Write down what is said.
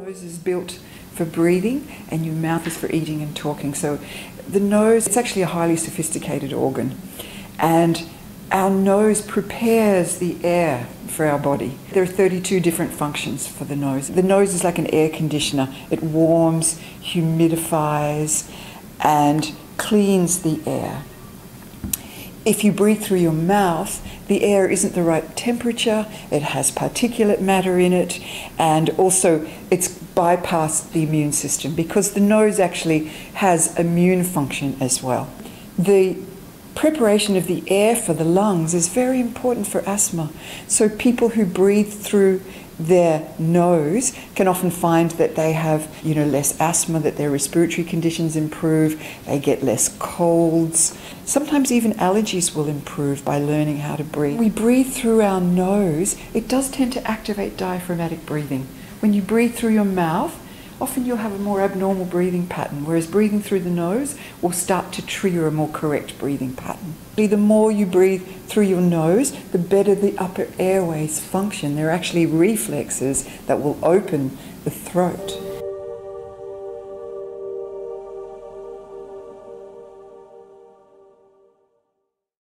nose is built for breathing and your mouth is for eating and talking. So the nose, it's actually a highly sophisticated organ. And our nose prepares the air for our body. There are 32 different functions for the nose. The nose is like an air conditioner. It warms, humidifies, and cleans the air. If you breathe through your mouth, the air isn't the right temperature, it has particulate matter in it, and also it's bypassed the immune system because the nose actually has immune function as well. The preparation of the air for the lungs is very important for asthma. So people who breathe through their nose can often find that they have you know less asthma that their respiratory conditions improve they get less colds. Sometimes even allergies will improve by learning how to breathe. We breathe through our nose. It does tend to activate diaphragmatic breathing. When you breathe through your mouth often you'll have a more abnormal breathing pattern, whereas breathing through the nose will start to trigger a more correct breathing pattern. The more you breathe through your nose, the better the upper airways function. There are actually reflexes that will open the throat.